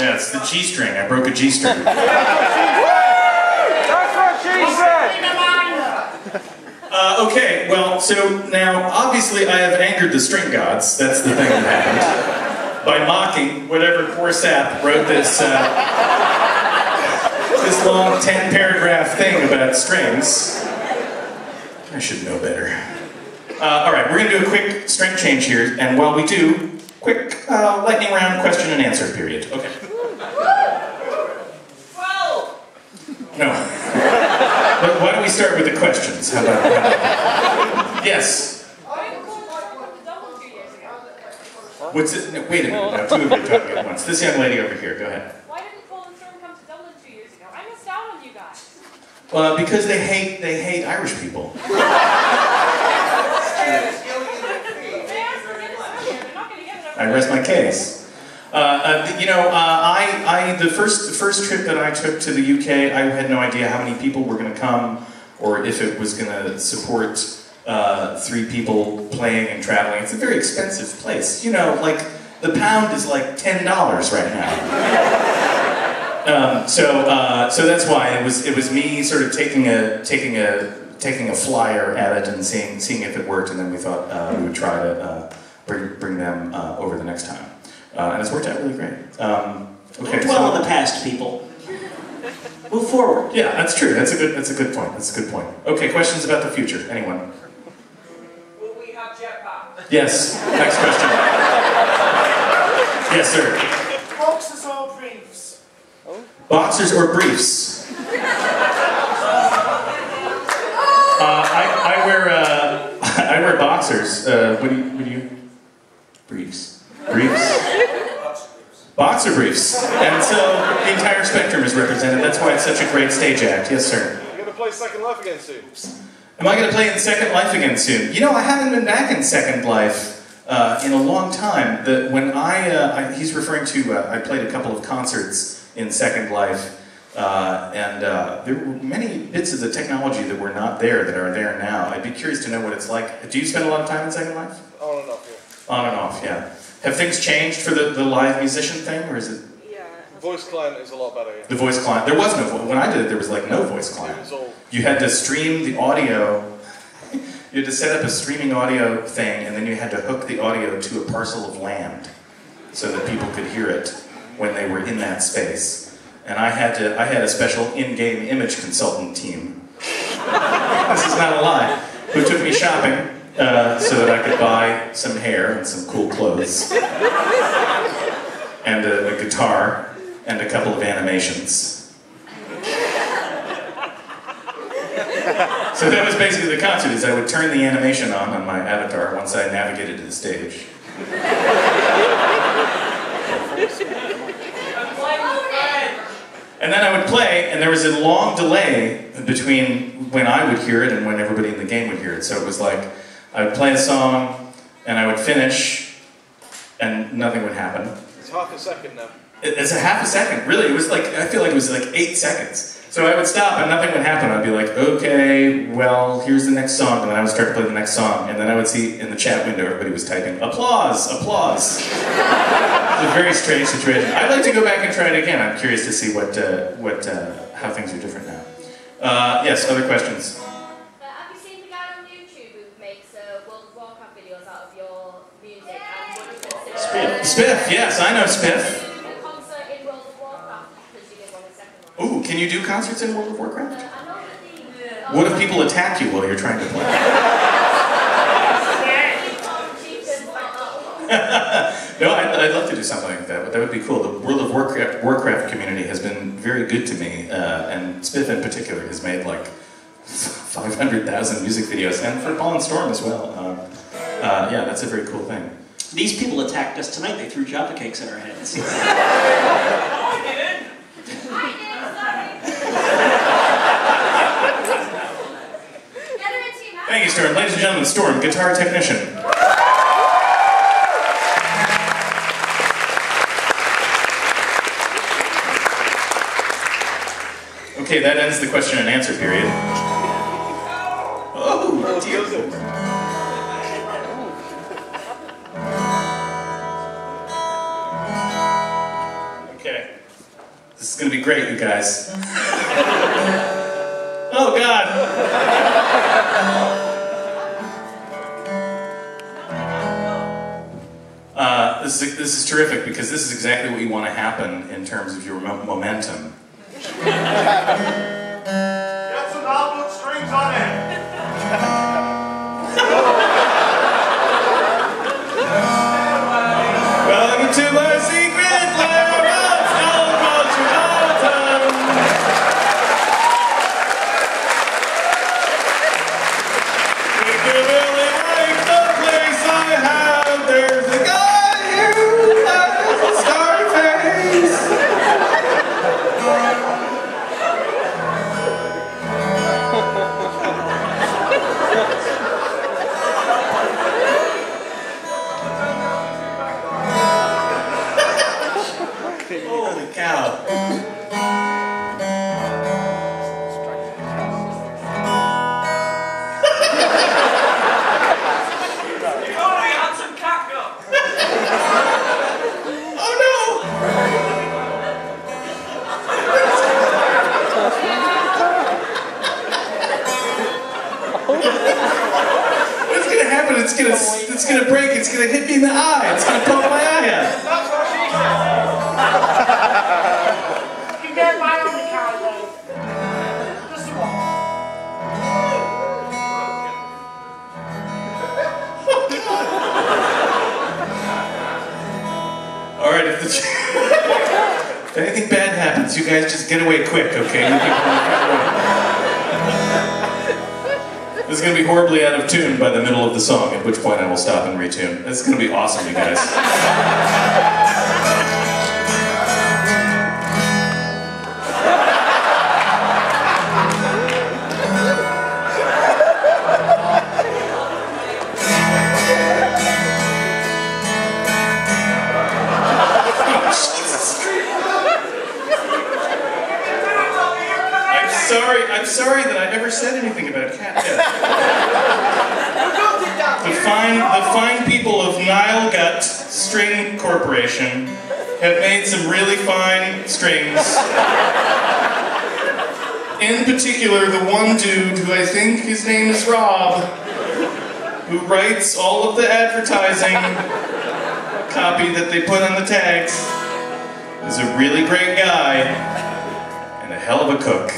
Yeah, it's the G string. I broke a G string. That's what she said! Uh, okay, well, so now obviously I have angered the string gods. That's the thing that happened. By mocking whatever poor sap wrote this, uh, this long 10 paragraph thing about strings. I should know better. Uh, all right, we're going to do a quick string change here, and while we do, quick uh, lightning round question and answer period. Okay. No. But why don't we start with the questions? How about that? Yes. What's it? No, wait a minute. Now, two of you are talking at once. This young lady over here. Go ahead. Why didn't Paul and Storm come to Dublin two years ago? I missed out on you guys. Well, because they hate they hate Irish people. They asked for Guinness earlier. They're not going to get it over I rest my case. Uh, uh, you know, uh, I, I the first the first trip that I took to the UK, I had no idea how many people were going to come, or if it was going to support uh, three people playing and traveling. It's a very expensive place. You know, like the pound is like ten dollars right now. Um, so uh, so that's why it was it was me sort of taking a taking a taking a flyer at it and seeing seeing if it worked, and then we thought uh, we would try to bring bring them over the next time, uh, and it's worked out really great. Um, okay, Don't dwell so- on the past, people. Move forward. yeah, that's true. That's a good that's a good point. That's a good point. Okay, questions about the future? Anyone? Will we have jetpack? Yes. Next question. Yes, sir. Boxers or briefs? Boxers or briefs? Uh, I, I wear uh, I wear boxers. Uh, what do you what do you? Briefs. Briefs. Boxer briefs. And so the entire spectrum is represented. That's why it's such a great stage act. Yes, sir. You're gonna play Second Life again soon. Am I going to play in Second Life again soon? You know, I haven't been back in Second Life uh, in a long time. The, when I, uh, I, he's referring to, uh, I played a couple of concerts in Second Life, uh, and uh, there were many bits of the technology that were not there that are there now. I'd be curious to know what it's like. Do you spend a lot of time in Second Life? On and off, On and off, yeah. Have things changed for the, the live musician thing, or is it yeah. Voice client is a lot better, yeah. the voice client? There was no vo- when I did it. There was like no voice It client. was all You had to stream the audio. You had to set up a streaming audio thing, and then you had to hook the audio to a parcel of land so that people could hear it when they were in that space. And I had to. I had a special in-game image consultant team. this is not a lie. Who took me shopping uh, so that I could buy some hair and some cool clothes, and a, a guitar, and a couple of animations. So that was basically the concert, is I would turn the animation on on my avatar once I navigated to the stage. And then I would play, and there was a long delay between when I would hear it and when everybody in the game would hear it. So it was like, I would play a song, and I would finish, and nothing would happen. It's half a second now. It- It's a half a second, really. It was like, I feel like it was like eight seconds. So I would stop and nothing would happen. I'd be like, okay, well, here's the next song. And then I would start to play the next song. And then I would see in the chat window, everybody was typing, applause, applause. it's a very strange situation. I'd like to go back and try it again. I'm curious to see what, uh, what, uh, how things are different now. Uh, yes, other questions? Uh, have you seen the guy on YouTube who makes uh, World of Warcraft videos out of your music and you consider Spiff, yes, I know Spiff. a concert in World of Warcraft because you did one in second one? Ooh, can you do concerts in World of Warcraft? I know that the... What if people attack you while you're trying to play? No, I'd, I'd love to do something like that, but that would be cool. The World of Warcraft, Warcraft community has been very good to me, uh, and Spiff in particular has made like 500,000 music videos, and for Paul and Storm as well. Um, uh, yeah, that's a very cool thing. These people attacked us tonight. They threw Jaffa cakes at our heads. Thank you, Storm. Ladies and gentlemen, Storm, guitar technician. Okay, that ends the question and answer period. This gonna be great, you guys. oh God. Uh, this, is, this is terrific because this is exactly what you want to happen in terms of your momentum. What's gonna happen? It's gonna it's gonna break, it's gonna hit me in the eye, it's gonna poke my eye out. That's what she said. You can get my own car though. Just a one. Alright, if, the, if anything bad happens, you guys just get away quick, okay? This is gonna be horribly out of tune by the middle of the song, at which point I will stop and retune. This is gonna be awesome, you guys. fine, the fine people of Nile Gut String Corporation have made some really fine strings. In particular, the one dude who I think his name is Rob, who writes all of the advertising copy that they put on the tags, is a really great guy and a hell of a cook.